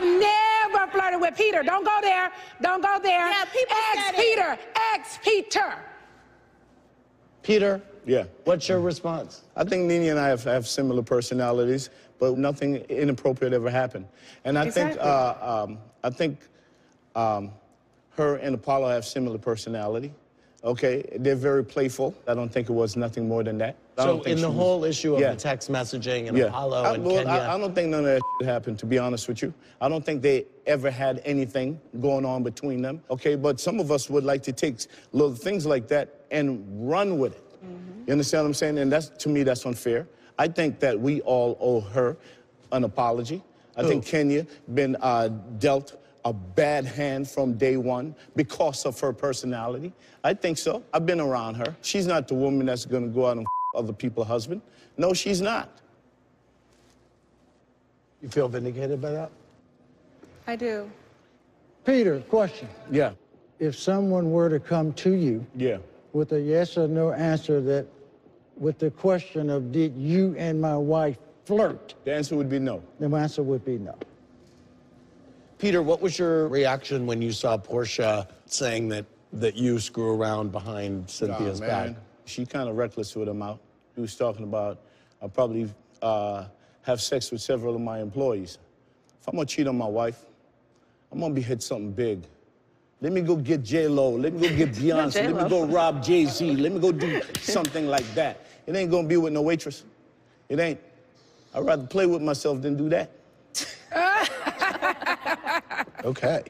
have never flirted with Peter. Don't go there. Don't go there. Yeah, people Ex. Peter. Ex Peter. Peter, Yeah. what's your response? I think Nene and I have, have similar personalities, but nothing inappropriate ever happened. And I think uh, um, I think um, her and Apollo have similar personality. Okay, they're very playful. I don't think it was nothing more than that. I So don't think in the was- whole issue of Yeah. the text messaging and yeah. Apollo I, and well, Kenya, I, I don't think none of that shit happened, to be honest with you. I don't think they ever had anything going on between them. Okay, but some of us would like to take little things like that and run with it. You understand what I'm saying? And that's to me, that's unfair. I think that we all owe her an apology. I think Kenya been uh, dealt a bad hand from day one because of her personality. I think so. I've been around her. She's not the woman that's going to go out and other people's husband. No, she's not. you feel vindicated by that? I do. Peter, question. Yeah, If someone were to come to you yeah. with a yes or no answer that, with the question of did you and my wife flirt, The answer would be no. the answer would be no. Peter, what was your reaction when you saw Porsha saying that that you screw around behind Cynthia's Nah, back? She kind of reckless with him out. He was talking about, I'll probably uh, have sex with several of my employees. If I'm gonna cheat on my wife, I'm gonna be hit something big. Let me go get J Lo. Let me go get Beyonce. Let me go rob Jay Z. Let me go do something like that. It ain't gonna be with no waitress. It ain't. I'd rather play with myself than do that. Okay.